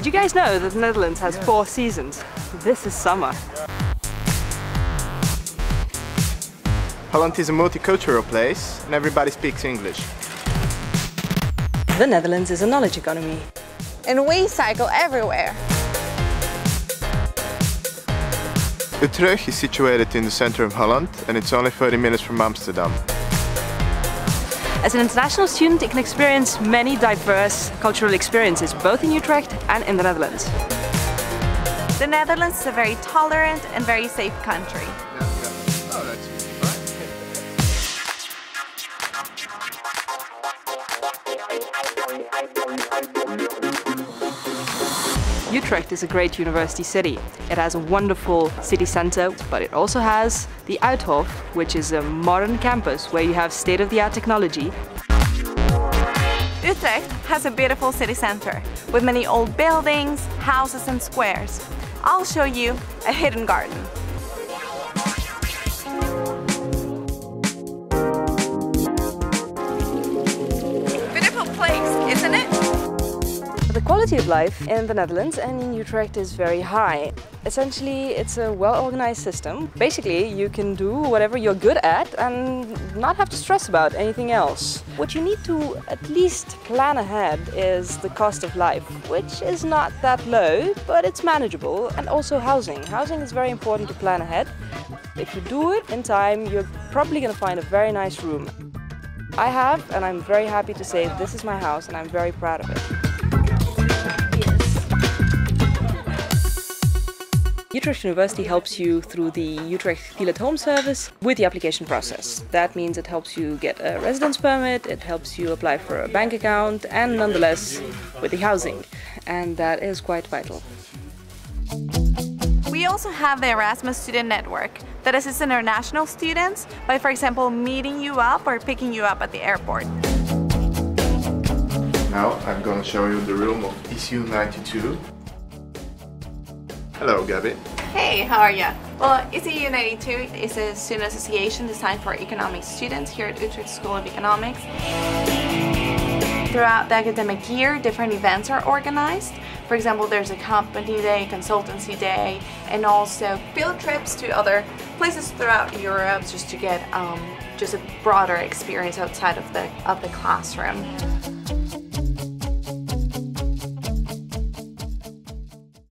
Did you guys know that the Netherlands has four seasons? This is summer. Holland is a multicultural place and everybody speaks English. The Netherlands is a knowledge economy. And we cycle everywhere. Utrecht is situated in the center of Holland and it's only 30 minutes from Amsterdam. As an international student, you can experience many diverse cultural experiences, both in Utrecht and in the Netherlands. The Netherlands is a very tolerant and very safe country. Utrecht is a great university city. It has a wonderful city centre, but it also has the Uithof, which is a modern campus where you have state-of-the-art technology. Utrecht has a beautiful city centre with many old buildings, houses and squares. I'll show you a hidden garden. The quality of life in the Netherlands and in Utrecht is very high. Essentially, it's a well-organized system. Basically, you can do whatever you're good at and not have to stress about anything else. What you need to at least plan ahead is the cost of life, which is not that low, but it's manageable. And also housing. Housing is very important to plan ahead. If you do it in time, you're probably going to find a very nice room. I have, and I'm very happy to say this is my house and I'm very proud of it. Utrecht University helps you through the Utrecht Feel at Home service with the application process. That means it helps you get a residence permit, it helps you apply for a bank account, and nonetheless with the housing. And that is quite vital. We also have the Erasmus Student Network that assists international students by, for example, meeting you up or picking you up at the airport. Now I'm gonna show you the room of ECU 92. Hello Gabby. Hey, how are you? Well, ECU 92 is a student association designed for economics students here at Utrecht School of Economics. Throughout the academic year, different events are organized. For example, there's a company day, consultancy day, and also field trips to other places throughout Europe just to get um, just a broader experience outside of the, of the classroom.